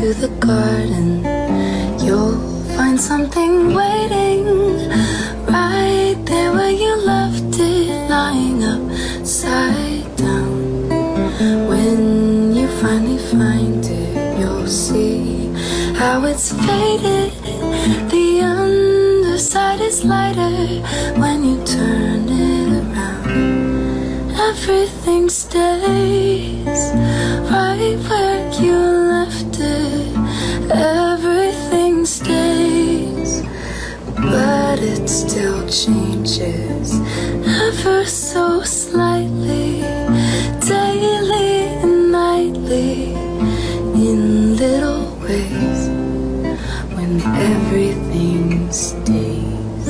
to the garden, you'll find something waiting right there where you left it, lying upside down. When you finally find it, you'll see how it's faded. The underside is lighter when you turn it around. Everything stays. Changes ever so slightly, daily and nightly, in little ways when everything stays.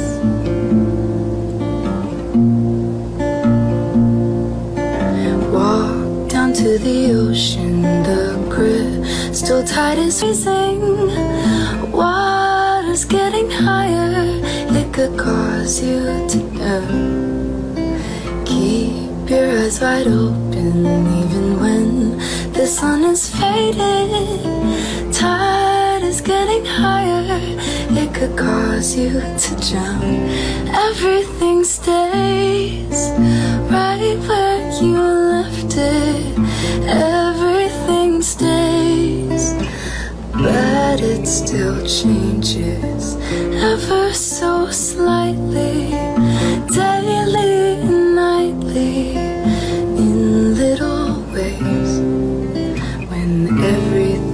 Walk down to the ocean, the crystal tide is rising. Cause you to know. Keep your eyes wide open, even when the sun is faded. Tide is getting higher, it could cause you to drown. Everything stays but it still changes ever so slightly, daily and nightly, in little ways when everything